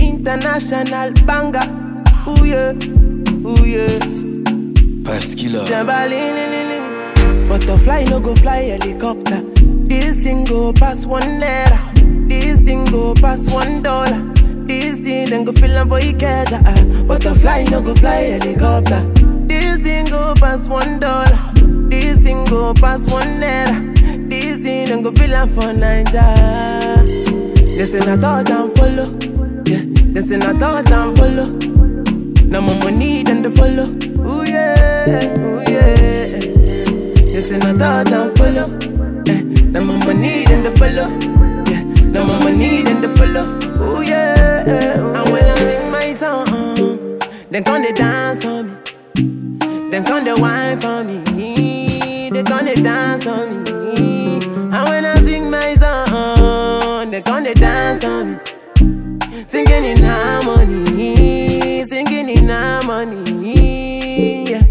International banger. Ooh yeah. Ooh yeah. Vibes killer. Timberline. Butterfly no go fly helicopter. This thing go past one naira. This thing go past one dollar. This thing then go feel for Ikeja. ah. Butterfly no go fly helicopter. This thing go past one dollar. This thing go past one naira. This thing then go feel for Naija. Say na touch and follow. Yeah, say na touch and follow. Now my money then the follow. Ooh yeah, ooh yeah. Say na touch and follow. Eh, now my money then the follow. Yeah, now my money then the follow. Ooh yeah. And when I sing my song, then come they dance for me. Then come they wine for me. They come they dance for me. And when I sing my song, they come they dance for me. Singing in harmony, singing in harmony. Yeah.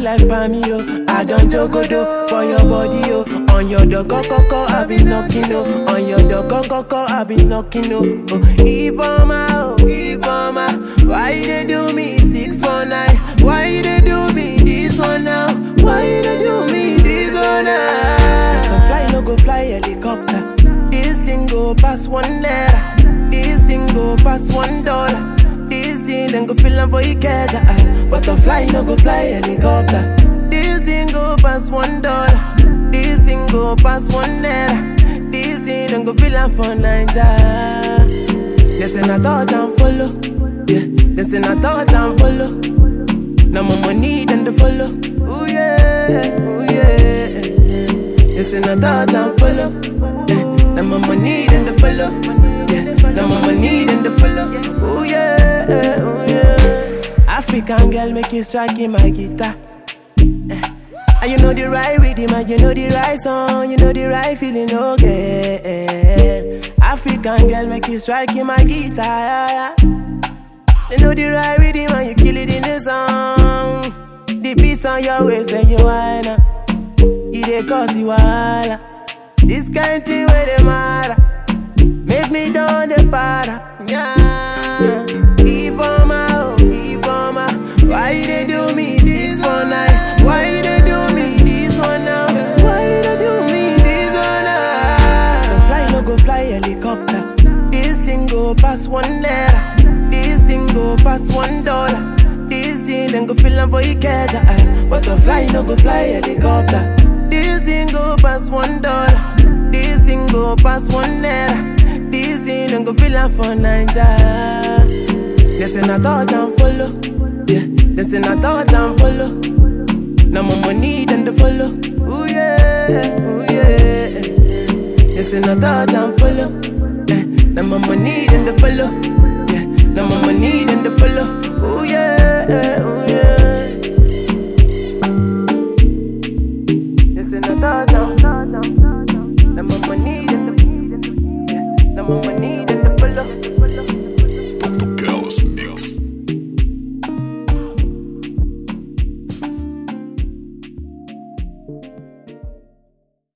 Mean like Pami, yo. I don't jogodo oh, for your body, yo. On your door, go, go, go, I be knocking, yo. On your door, go, go, go, I be knocking, yo. Oh, Ifeoma, go feel am for Ikeja. ah. Butterfly no go fly helicopter. This thing go past one dollar. This thing go past one naira. This thing don't go feel am for Naija. They say na touch and follow. Yeah, they say na touch and follow. Now my money then the follow. Ooh yeah, ooh yeah. Say na touch and follow. Yeah, now my money then the follow. African girl make you strike in my guitar. Eh. And you know the right rhythm and you know the right song, you know the right feeling, okay. African girl make you strike in my guitar. You know the right rhythm and you kill it in the song. The beats on your waist when you whine. You dey cause you wahala. This kind thing where they matter. One naira. This thing go past one dollar. This thing then go feel for Ikeja. ah. Butterfly no go fly helicopter. This thing go past one dollar. This thing go past one naira. This thing then go feel for. They say na touch and follow. Yeah, say na touch and follow. Now my money then the follow. Ooh yeah, ooh yeah. Say na touch and follow. Yeah, now more need in the follow. Yeah, now more need in the follow. Oh yeah.